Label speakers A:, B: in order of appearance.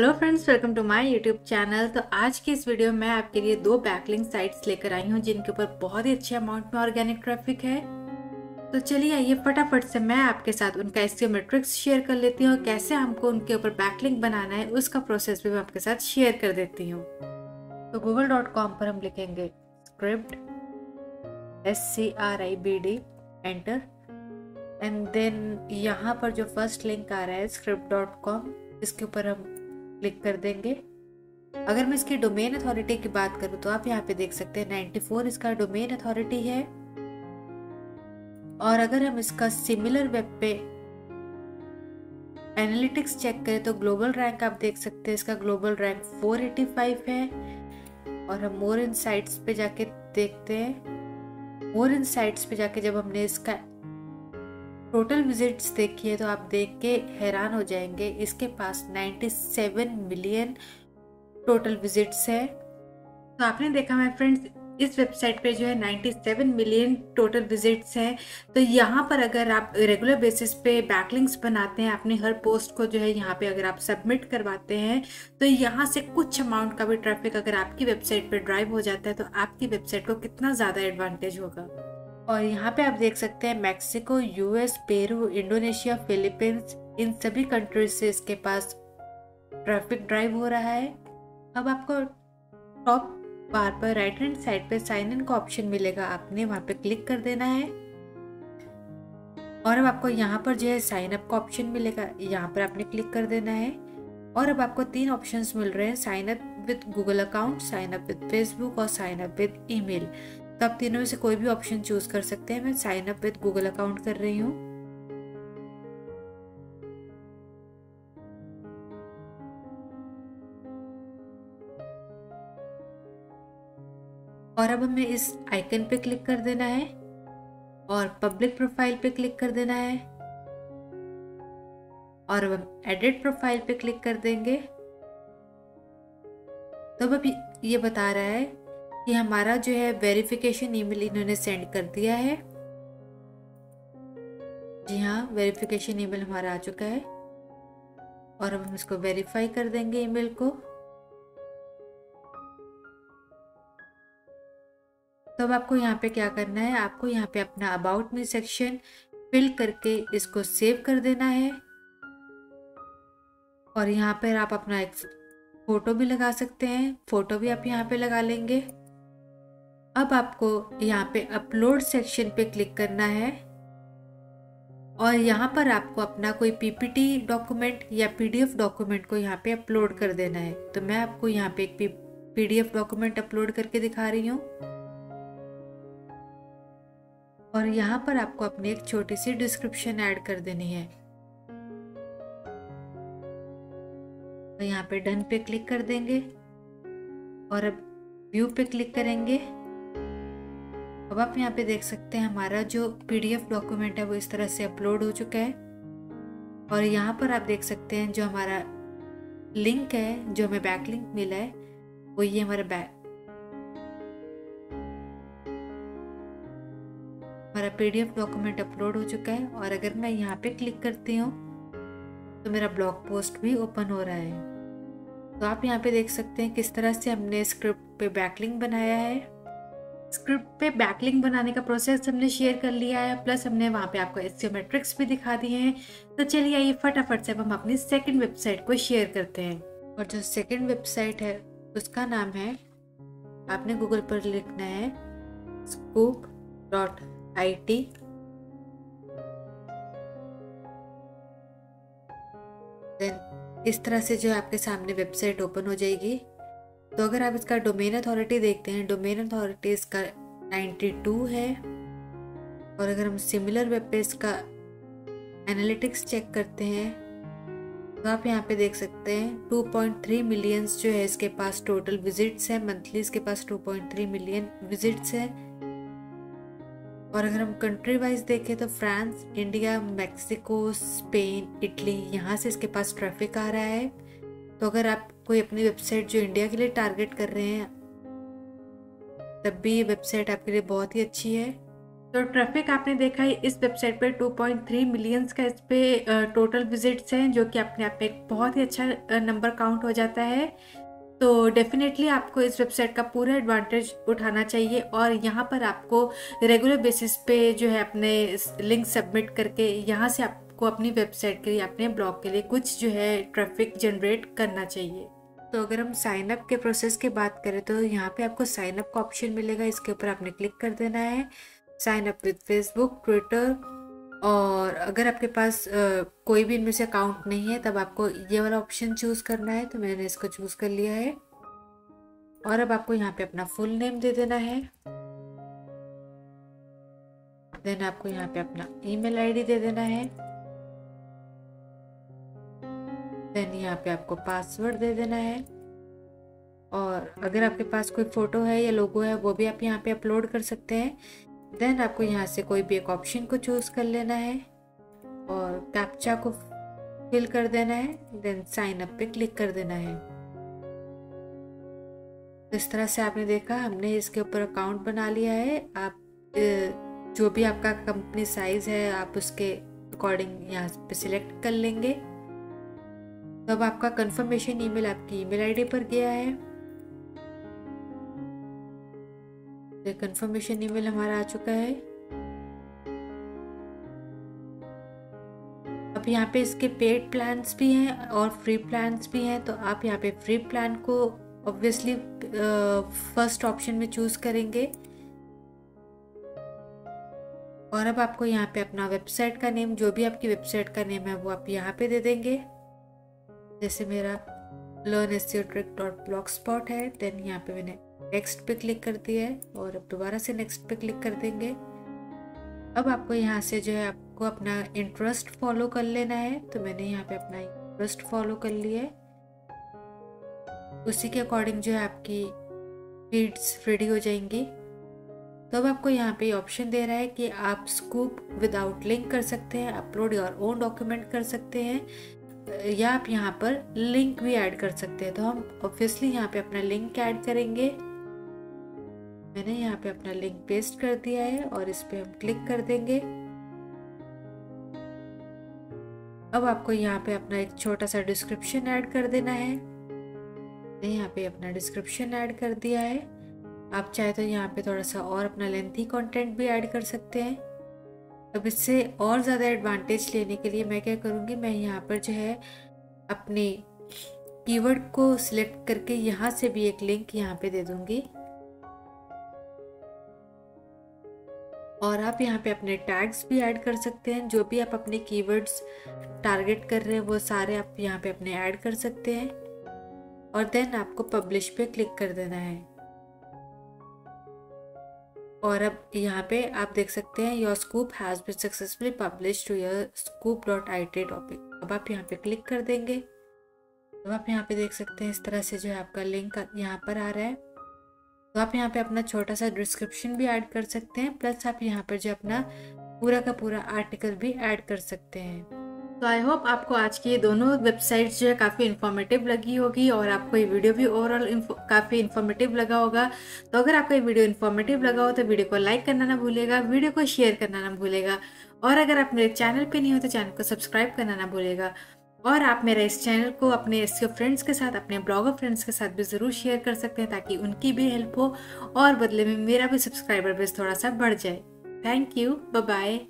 A: Hello friends welcome to my YouTube channel तो आज की इस वीडियो में आपके लिए दो बैकलिंग साइट्स लेकर आई हूँ, जिनके ऊपर बहुत ही अच्छे अमाउंट में ऑर्गेनिक ट्रैफ़िक है। तो चलिए आइए फटाफट से मैं आपके साथ उनका एस मेट्रिक्स शेयर कर लेती हूँ कैसे हमको उनके ऊपर बैकलिंग बनाना है, उसका प्रोसेस भी मैं आपके साथ शेयर कर देती हूँ। तो गूगल डॉट कॉम पर हम लिखेंगे script S C R I B D enter and then यहाँ पर जो फ़र्स्ट लिंक आ रहा है स्क्रिप्ट डॉट कॉम इसके ऊपर हम क्लिक कर देंगे। अगर मैं इसकी डोमेन अथॉरिटी की बात करूँ तो आप यहाँ पे देख सकते हैं 94 इसका डोमेन अथॉरिटी है। और अगर हम इसका सिमिलर वेब पे एनालिटिक्स चेक करें तो ग्लोबल रैंक आप देख सकते हैं, इसका ग्लोबल रैंक 485 है। और हम मोर इन पे जाके देखते हैं। मोर इन पे जाके जब हमने इसका टोटल विजिट्स देखिए तो आप देख के हैरान हो जाएँगे। इसके पास 97 मिलियन टोटल विजिट्स है। तो आपने देखा मैं फ्रेंड्स इस वेबसाइट पे जो है 97 मिलियन टोटल विजिट्स हैं। तो यहाँ पर अगर आप रेगुलर बेसिस पे बैकलिंग्स बनाते हैं अपनी हर पोस्ट को जो है यहाँ पे अगर आप सबमिट करवाते हैं तो यहाँ से कुछ अमाउंट का भी ट्रैफ़िक अगर आपकी वेबसाइट पे ड्राइव हो जाता है तो आपकी वेबसाइट को कितना ज़्यादा एडवांटेज होगा? और यहाँ पे आप देख सकते हैं Mexico US Peru, Indonesia, Philippines, इन सभी कंट्रीज़ से इसके पास ट्रैफ़िक ड्राइव हो रहा है। अब आपको टॉप बार पर राइट हैंड साइड पे साइन इन का ऑप्शन मिलेगा। आपने वहाँ पे क्लिक कर देना है। और अब आपको यहाँ पर जो है साइन अप का ऑप्शन मिलेगा। यहाँ पर आपने क्लिक कर देना है। और अब आपको तीन ऑप्शंस मिल रहे हैं। Sign up with Google account sign up with Facebook और साइन अप विद ईमेल तो आप तीनों में से कोई भी ऑप्शन चूज़ कर सकते हैं। मैं sign up with Google account कर रही हूँ। और अब हमें इस आइकन पे क्लिक कर देना है और पब्लिक प्रोफ़ाइल पे क्लिक कर देना है। और अब हम एडिट प्रोफ़ाइल पे क्लिक कर देंगे। तो अब ये बता रहा है कि हमारा जो है वेरिफिकेशन ईमेल इन्होंने सेंड कर दिया है। जी हाँ वेरिफिकेशन ईमेल हमारा आ चुका है। और अब हम इसको वेरीफाई कर देंगे ईमेल को। तो अब आपको यहाँ पे क्या करना है? आपको यहाँ पे अपना अबाउट मी सेक्शन फिल करके इसको सेव कर देना है। और यहाँ पर आप अपना एक फ़ोटो भी लगा सकते हैं। फ़ोटो भी आप यहाँ पे लगा लेंगे। अब आपको यहाँ पे अपलोड सेक्शन पे क्लिक करना है। और यहाँ पर आपको अपना कोई पीपीटी डॉक्यूमेंट या पीडीएफ डॉक्यूमेंट को यहाँ पे अपलोड कर देना है। तो मैं आपको यहाँ पे एक पीडीएफ डॉक्यूमेंट अपलोड करके दिखा रही हूँ। और यहाँ पर आपको अपनी एक छोटी सी डिस्क्रिप्शन ऐड कर देनी है। तो यहाँ पे डन पे क्लिक कर देंगे। और अब व्यू पे क्लिक करेंगे। अब आप यहाँ पे देख सकते हैं हमारा जो पीडीएफ डॉक्यूमेंट है वो इस तरह से अपलोड हो चुका है। और यहाँ पर आप देख सकते हैं जो हमारा लिंक है, जो हमें बैक लिंक मिला है, वो ये हमारा बैक हमारा पीडीएफ डॉक्यूमेंट अपलोड हो चुका है। और अगर मैं यहाँ पे क्लिक करती हूँ तो मेरा ब्लॉग पोस्ट भी ओपन हो रहा है। तो आप यहाँ पे देख सकते हैं किस तरह से हमने स्क्रिप्ट पे बैकलिंक बनाया है। स्क्रिप्ट पे बैकलिंग बनाने का प्रोसेस हमने शेयर कर लिया है, प्लस हमने वहाँ पे आपको एस मेट्रिक्स भी दिखा दिए हैं। तो चलिए आइए फटाफट से हम अपनी सेकंड वेबसाइट को शेयर करते हैं। और जो सेकंड वेबसाइट है, उसका नाम है, आपने गूगल पर लिखना है स्कूप डॉट आई टी इस तरह से जो आपके सामने वेबसाइट ओपन हो जाएगी। तो अगर आप इसका डोमेन अथॉरिटी देखते हैं डोमेन अथॉरिटी इसका 92 है। और अगर हम सिमिलर वेब पे इसका एनालिटिक्स चेक करते हैं तो आप यहाँ पे देख सकते हैं 2.3 मिलियंस जो है इसके पास टोटल विजिट्स है मंथली इसके पास 2.3 मिलियन विजिट्स है। और अगर हम कंट्री वाइज देखें तो France India Mexico Spain Italy यहाँ से इसके पास ट्रैफ़िक आ रहा है। तो अगर आप कोई अपनी वेबसाइट जो इंडिया के लिए टारगेट कर रहे हैं, तब भी ये वेबसाइट आपके लिए बहुत ही अच्छी है। तो ट्रैफ़िक आपने देखा है, इस वेबसाइट पे 2.3 मिलियंस का इस पर टोटल विजिट्स हैं, जो कि अपने आप में एक बहुत ही अच्छा नंबर काउंट हो जाता है। तो डेफिनेटली आपको इस वेबसाइट का पूरा एडवांटेज उठाना चाहिए और यहाँ पर आपको रेगुलर बेसिस पे जो है अपने लिंक सबमिट करके यहाँ से आपको अपनी वेबसाइट के लिए, अपने ब्लॉग के लिए कुछ जो है ट्रैफ़िक जनरेट करना चाहिए। तो अगर हम साइन अप के प्रोसेस की बात करें तो यहाँ पे आपको साइन अप का ऑप्शन मिलेगा। इसके ऊपर आपने क्लिक कर देना है। Sign up with Facebook Twitter और अगर आपके पास आ, कोई भी इनमें से अकाउंट नहीं है तब आपको ये वाला ऑप्शन चूज़ करना है। तो मैंने इसको चूज़ कर लिया है। और अब आपको यहाँ पे अपना फुल नेम दे देना है। देन आपको यहाँ पे अपना ईमेल आईडी दे देना है। देन यहाँ पे आपको पासवर्ड दे देना है। और अगर आपके पास कोई फ़ोटो है या लोगो है, वो भी आप यहाँ पे अपलोड कर सकते हैं। देन आपको यहाँ से कोई भी एक ऑप्शन को चूज़ कर लेना है। और कैप्चा को फिल कर देना है देन साइन अप पे क्लिक कर देना है। इस तरह से आपने देखा, हमने इसके ऊपर अकाउंट बना लिया है। आप जो भी आपका कंपनी साइज़ है, आप उसके अकॉर्डिंग यहाँ पे सिलेक्ट कर लेंगे। तो अब आपका कंफर्मेशन ईमेल आपकी ईमेल आईडी पर गया है। तो कंफर्मेशन ईमेल हमारा आ चुका है। अब यहाँ पे इसके पेड प्लान्स भी हैं और फ्री प्लान्स भी हैं तो आप यहाँ पे फ्री प्लान को ऑब्वियसली फ़र्स्ट ऑप्शन में चूज़ करेंगे। और अब आपको यहाँ पे अपना वेबसाइट का नेम जो भी आपकी वेबसाइट का नेम है, वो आप यहाँ पे दे देंगे। जैसे मेरा learn s trick dot blog spot है देन यहाँ पे मैंने नेक्स्ट पे क्लिक कर दिया है और अब दोबारा से नेक्स्ट पे क्लिक कर देंगे। अब आपको यहाँ से जो है आपको अपना इंटरेस्ट फॉलो कर लेना है तो मैंने यहाँ पे अपना इंटरेस्ट फॉलो कर लिया है। उसी के अकॉर्डिंग जो है आपकी फीड्स रेडी हो जाएँगी। तो अब आपको यहाँ पे ऑप्शन दे रहा है कि आप स्कूप विदाउट लिंक कर सकते हैं अपलोड योर ओन डॉक्यूमेंट कर सकते हैं। या आप यहाँ पर लिंक भी ऐड कर सकते हैं। तो हम ऑब्वियसली यहाँ पे अपना लिंक ऐड करेंगे। मैंने यहाँ पे अपना लिंक पेस्ट कर दिया है और इस पर हम क्लिक कर देंगे। अब आपको यहाँ पे अपना एक छोटा सा डिस्क्रिप्शन ऐड कर देना है। मैंने यहाँ पे अपना डिस्क्रिप्शन ऐड कर दिया है। आप चाहे तो यहाँ पे थोड़ा सा और अपना लेंथी कंटेंट भी ऐड कर सकते हैं। अब इससे और ज़्यादा एडवांटेज लेने के लिए मैं क्या करूँगी? मैं यहाँ पर जो है अपने कीवर्ड को सिलेक्ट करके यहाँ से भी एक लिंक यहाँ पे दे दूँगी। और आप यहाँ पे अपने टैग्स भी ऐड कर सकते हैं। जो भी आप अपने कीवर्ड्स टारगेट कर रहे हैं, वो सारे आप यहाँ पे अपने ऐड कर सकते हैं। और देन आपको पब्लिश पे क्लिक कर देना है। और अब यहाँ पे आप देख सकते हैं your scoop has been successfully publish to your scoop dot I T topic अब आप यहाँ पे क्लिक कर देंगे। अब आप यहाँ पे देख सकते हैं, इस तरह से जो है आपका लिंक यहाँ पर आ रहा है। तो आप यहाँ पे अपना छोटा सा डिस्क्रिप्शन भी ऐड कर सकते हैं प्लस आप यहाँ पर जो अपना पूरा का पूरा आर्टिकल भी ऐड कर सकते हैं। तो आई होप आपको आज की ये दोनों वेबसाइट्स जो है काफ़ी इन्फॉर्मेटिव लगी होगी और आपको ये वीडियो भी ओवरऑल काफ़ी इन्फॉर्मेटिव लगा होगा। तो अगर आपको ये वीडियो इन्फॉर्मेटिव लगा हो तो वीडियो को लाइक करना ना भूलेगा वीडियो को शेयर करना ना भूलेगा और अगर आप मेरे चैनल पे नहीं हो तो चैनल को सब्सक्राइब करना ना भूलेगा। और आप मेरे इस चैनल को अपने एस फ्रेंड्स के साथ, अपने ब्लॉगर फ्रेंड्स के साथ भी ज़रूर शेयर कर सकते हैं ताकि उनकी भी हेल्प हो और बदले में मेरा भी सब्सक्राइबर बेस थोड़ा सा बढ़ जाए। Thank you bye